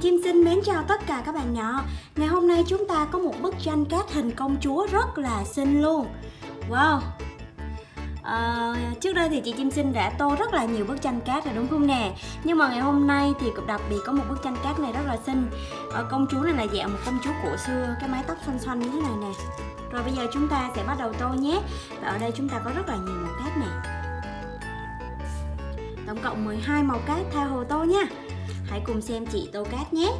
Chim xin mến chào tất cả các bạn nhỏ. Ngày hôm nay chúng ta có một bức tranh cát hình công chúa rất là xinh luôn. Wow. À, Trước đây thì chị Chim Sinh đã tô rất là nhiều bức tranh cát rồi đúng không nè? Nhưng mà ngày hôm nay thì cũng đặc biệt có một bức tranh cát này rất là xinh. À, Công chúa này là dạng một công chúa cổ xưa Cái mái tóc xoăn xoăn như thế này nè. Rồi bây giờ chúng ta sẽ bắt đầu tô nhé. Và ở đây chúng ta có rất là nhiều màu cát nè Tổng cộng 12 màu cát theo hồ tô nha. Hãy cùng xem chị tô cát nhé.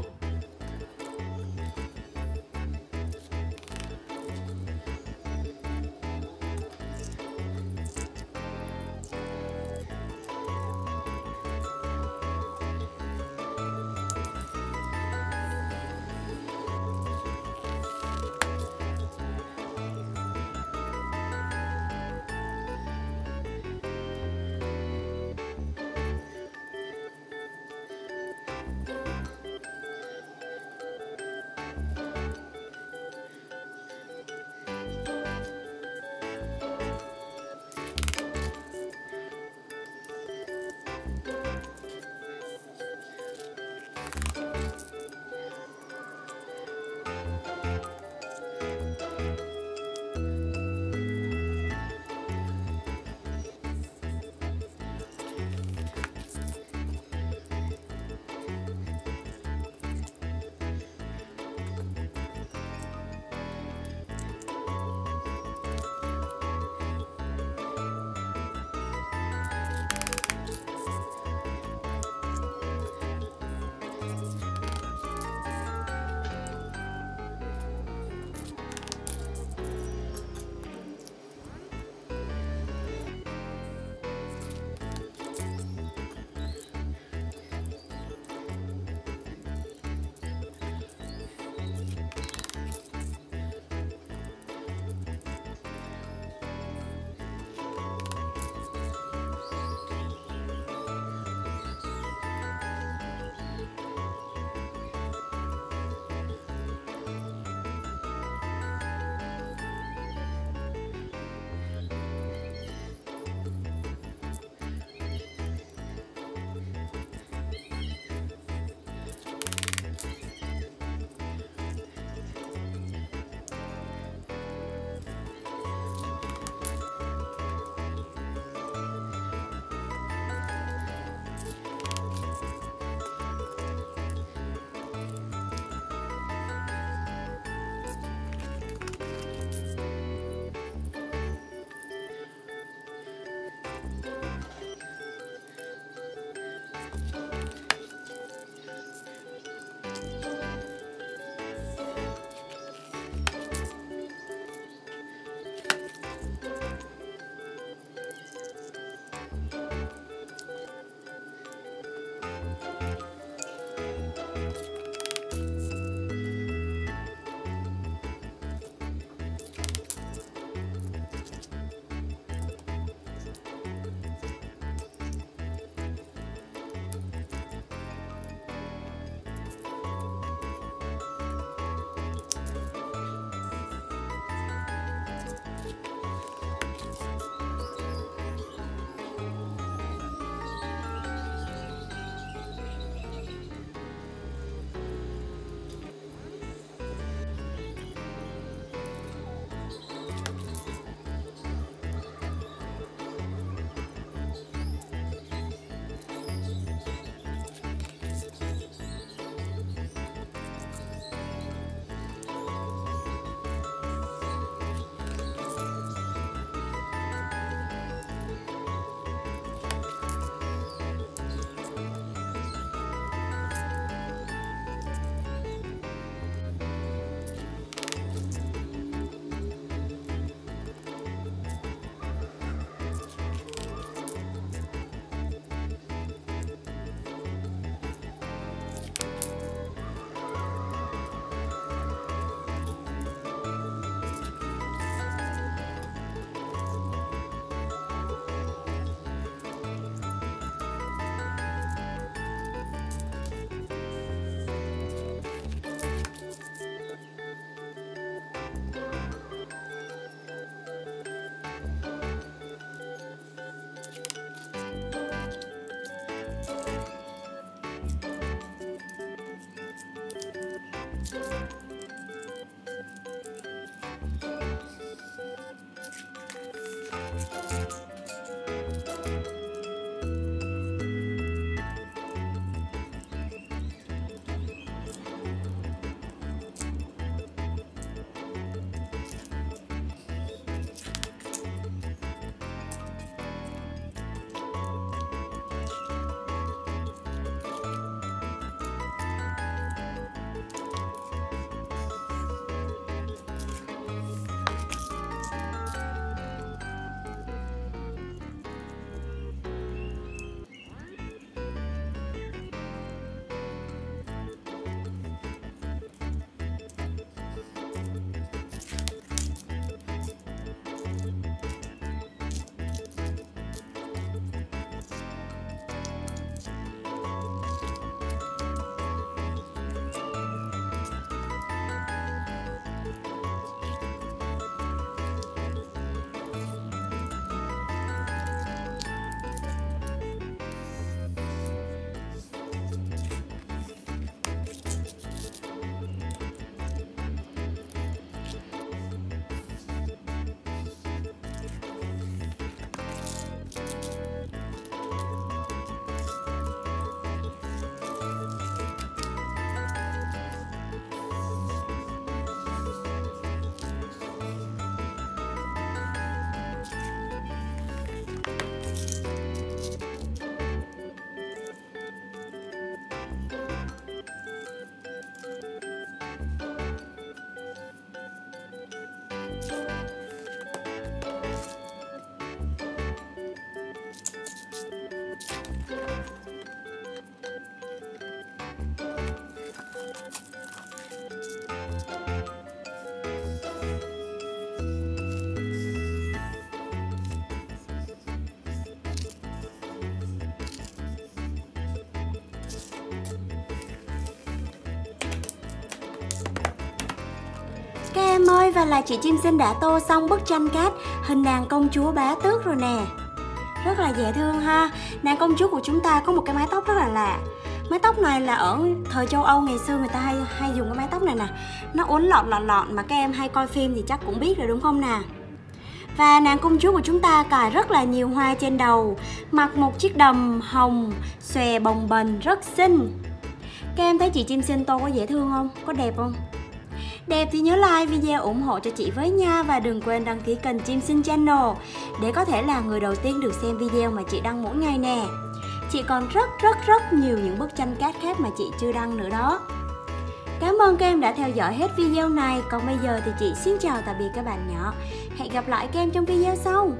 Ơi, và là chị Chim xinh đã tô xong bức tranh cát. Hình nàng công chúa bá tước rồi nè. Rất là dễ thương ha. Nàng công chúa của chúng ta có một cái mái tóc rất là lạ. Mái tóc này là ở thời châu Âu ngày xưa người ta hay hay dùng cái mái tóc này nè. Nó uốn lọn lọn lọn mà các em hay coi phim thì chắc cũng biết rồi đúng không nè? Và nàng công chúa của chúng ta cài rất là nhiều hoa trên đầu Mặc một chiếc đầm hồng xòe bồng bềnh rất xinh. Các em thấy chị chim xinh tô có dễ thương không? Có đẹp không? Đẹp thì nhớ like video ủng hộ cho chị với nha Và đừng quên đăng ký kênh Chim Sinh Channel Để có thể là người đầu tiên được xem video mà chị đăng mỗi ngày nè. Chị còn rất rất rất nhiều những bức tranh cát khác mà chị chưa đăng nữa đó. Cảm ơn các em đã theo dõi hết video này. Còn bây giờ thì chị xin chào tạm biệt các bạn nhỏ. Hẹn gặp lại các em trong video sau.